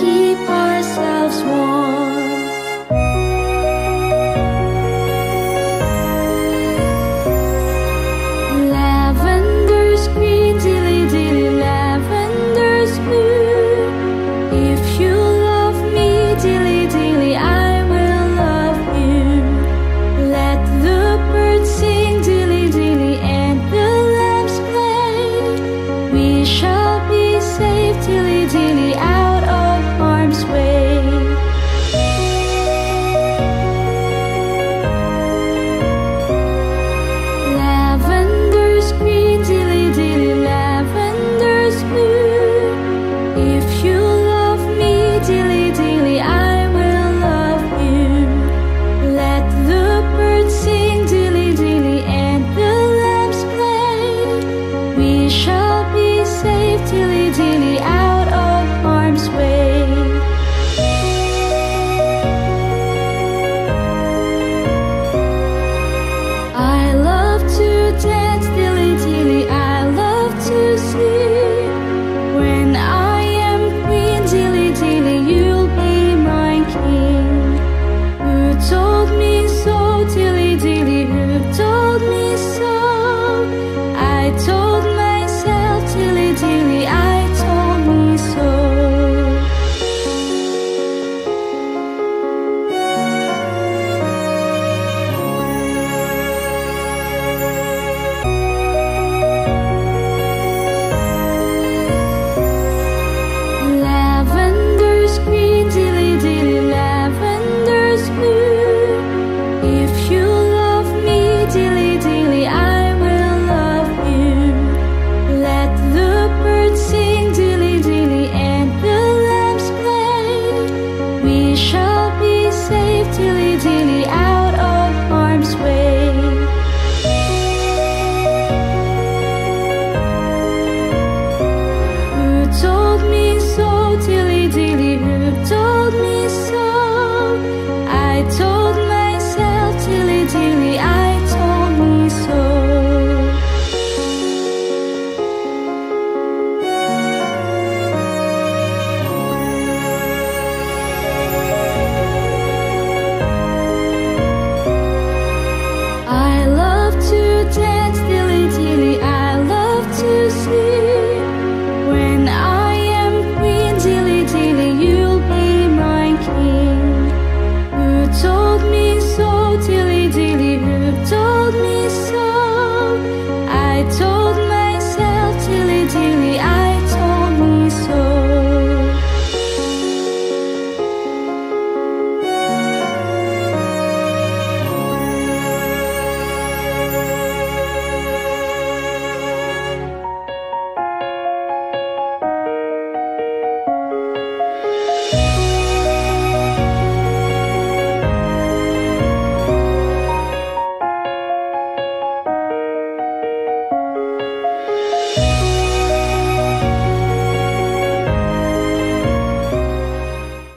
keep ourselves warm.